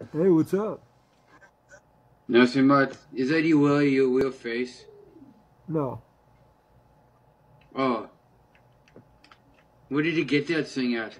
Hey, what's up? Nothing much. Is that you, Willie, your real face? No. Oh. Where did you get that thing at?